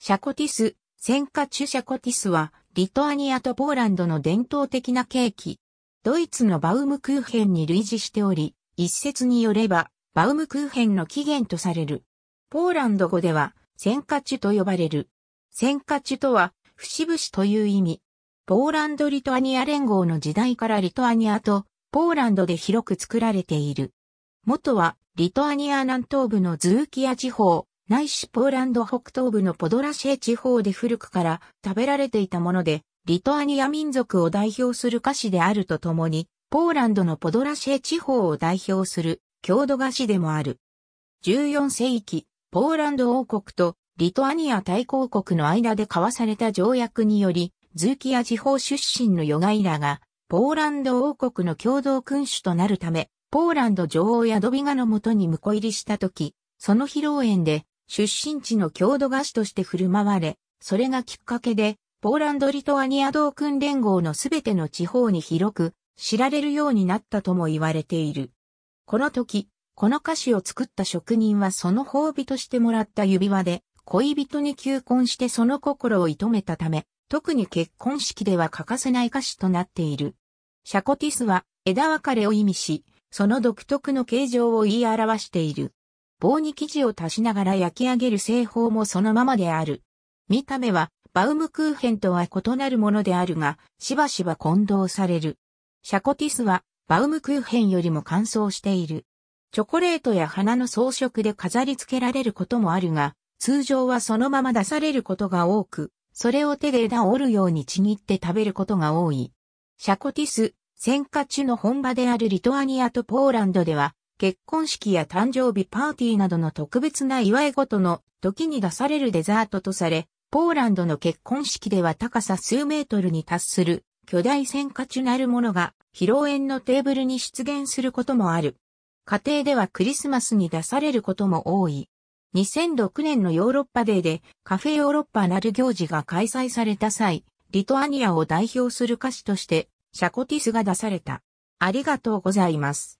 シャコティス、センカチュシャコティスは、リトアニアとポーランドの伝統的なケーキ。ドイツのバウムクーヘンに類似しており、一説によれば、バウムクーヘンの起源とされる。ポーランド語では、センカチュと呼ばれる。センカチュとは、節々という意味。ポーランド・リトアニア連合の時代からリトアニアとポーランドで広く作られている。元はリトアニア南東部のズーキア地方、ないしポーランド北東部のポドラシェ地方で古くから食べられていたもので、リトアニア民族を代表する菓子であるとともに、ポーランドのポドラシェ地方を代表する郷土菓子でもある。14世紀、ポーランド王国とリトアニア大公国の間で交わされた条約により、ズーキア地方出身のヨガイラが、ポーランド王国の共同君主となるため、ポーランド女王やドビガのもとに婿入りしたとき、その披露宴で出身地の郷土菓子として振る舞われ、それがきっかけで、ポーランドリトアニア同訓連合のすべての地方に広く知られるようになったとも言われている。この時、この菓子を作った職人はその褒美としてもらった指輪で恋人に求婚してその心を射止めたため、特に結婚式では欠かせない菓子となっている。シャコティスは枝分かれを意味し、その独特の形状を言い表している。棒に生地を足しながら焼き上げる製法もそのままである。見た目はバウムクーヘンとは異なるものであるが、しばしば混同される。シャコティスはバウムクーヘンよりも乾燥している。チョコレートや花の装飾で飾り付けられることもあるが、通常はそのまま出されることが多く、それを手で枝折るようにちぎって食べることが多い。シャコティス、戦火中の本場であるリトアニアとポーランドでは、結婚式や誕生日パーティーなどの特別な祝い事の時に出されるデザートとされ、ポーランドの結婚式では高さ数メートルに達する巨大戦火中なるものが披露宴のテーブルに出現することもある。家庭ではクリスマスに出されることも多い。2006年のヨーロッパデーでカフェヨーロッパなる行事が開催された際、リトアニアを代表する歌詞としてシャコティスが出された。ありがとうございます。